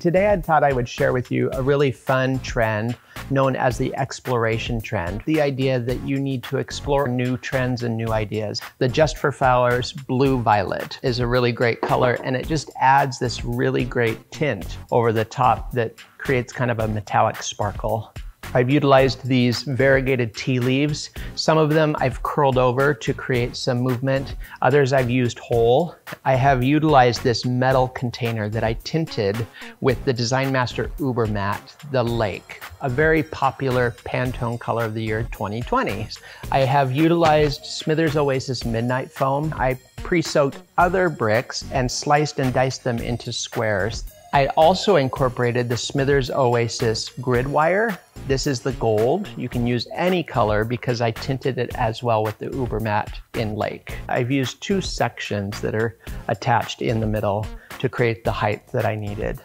Today I thought I would share with you a really fun trend known as the exploration trend. The idea that you need to explore new trends and new ideas. The Just for Flowers Blue Violet is a really great color and it just adds this really great tint over the top that creates kind of a metallic sparkle. I've utilized these variegated ti leaves. Some of them I've curled over to create some movement. Others I've used whole. I have utilized this metal container that I tinted with the Design Master Uber Matte, the lake, a very popular Pantone color of the year 2020. I have utilized Smithers Oasis Midnight Foam. I pre-soaked other bricks and sliced and diced them into squares. I also incorporated the Smithers Oasis grid wire this is the gold. You can use any color because I tinted it as well with the Uber Matte in Lake. I've used two sections that are attached in the middle to create the height that I needed.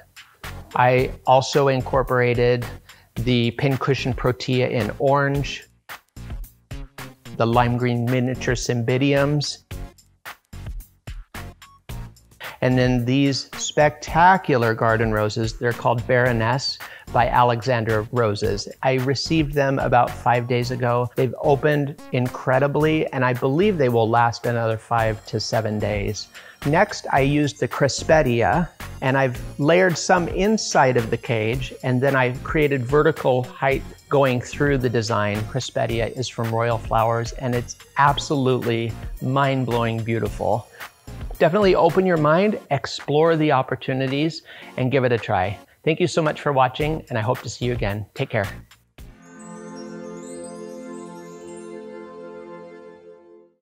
I also incorporated the pincushion protea in orange, the lime green miniature cymbidiums, and then these spectacular garden roses, they're called Baroness by Alexandra Roses. I received them about five days ago. They've opened incredibly, and I believe they will last another five to seven days. Next, I used the Craspedia, and I've layered some inside of the cage, and then I've created vertical height going through the design. Craspedia is from Royal Flowers, and it's absolutely mind-blowing beautiful. Definitely open your mind, explore the opportunities, and give it a try. Thank you so much for watching, and I hope to see you again. Take care.